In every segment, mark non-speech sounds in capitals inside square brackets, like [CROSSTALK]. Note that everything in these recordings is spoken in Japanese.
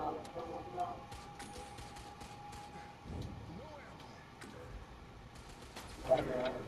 Thank you.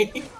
way. [LAUGHS]